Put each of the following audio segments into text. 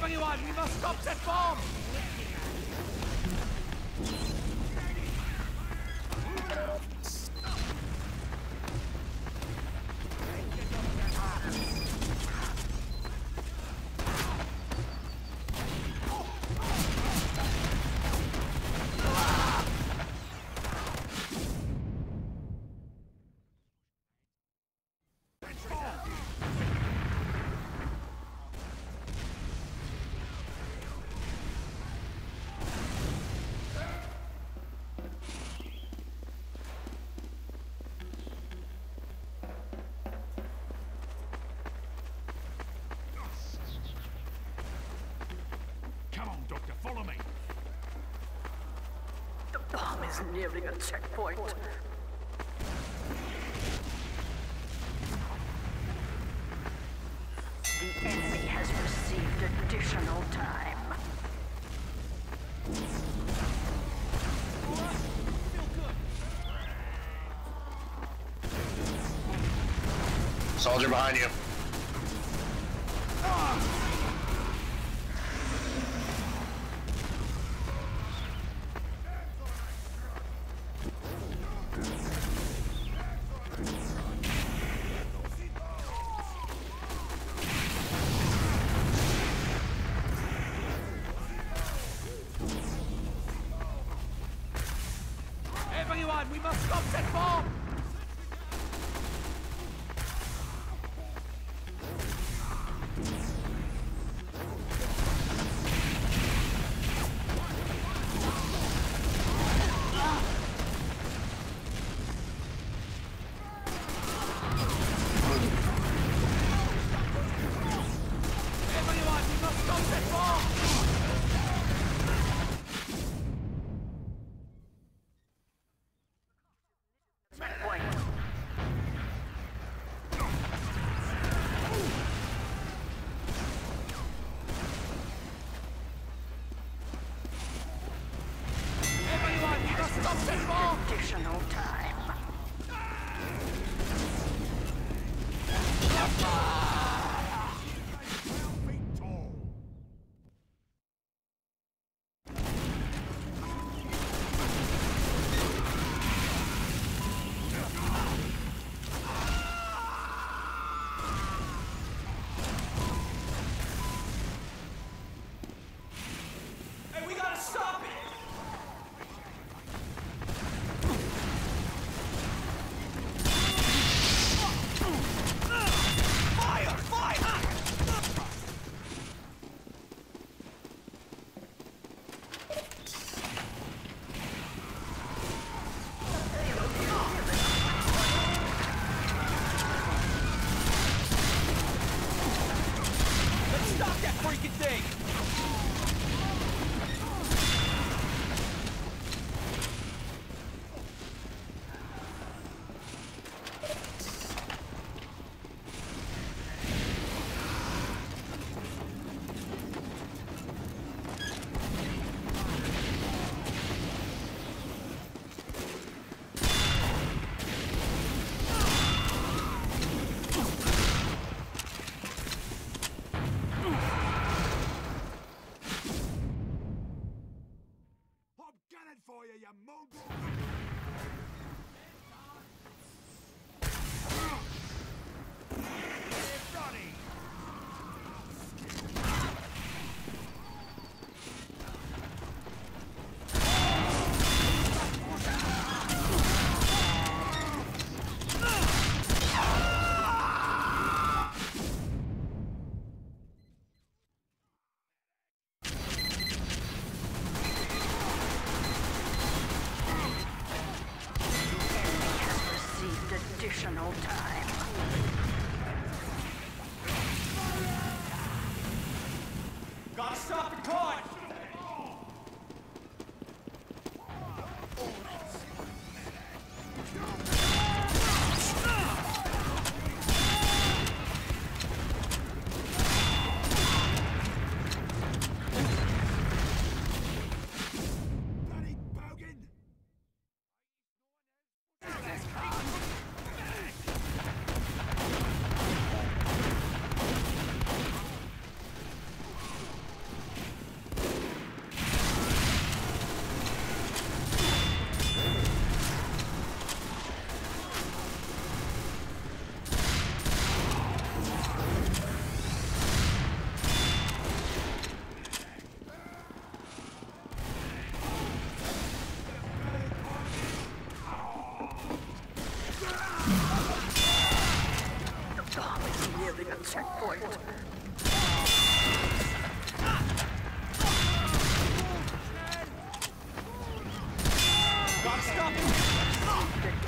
Everyone, we must stop that bomb! Come nearing a checkpoint. The enemy has received additional time. Soldier behind you. Everyone, we must stop that bomb! Everyone, we must stop that bomb! Checkpoint. Everyone, we must stop that bomb! Time. Checkpoint. Got stop!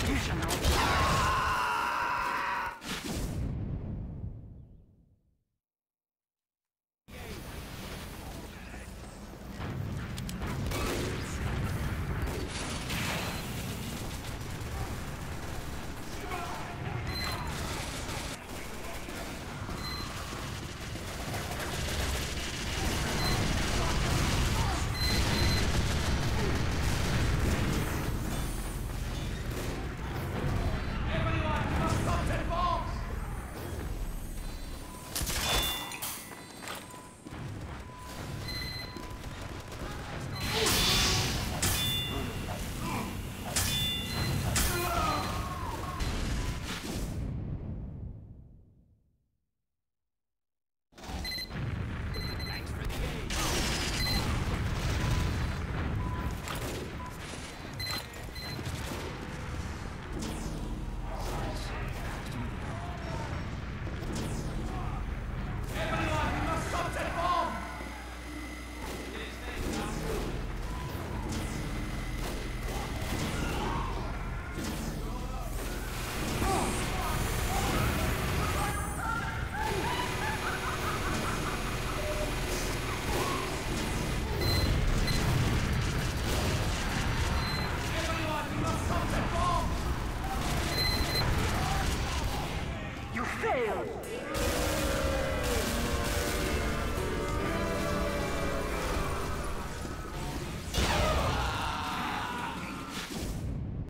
Additional time.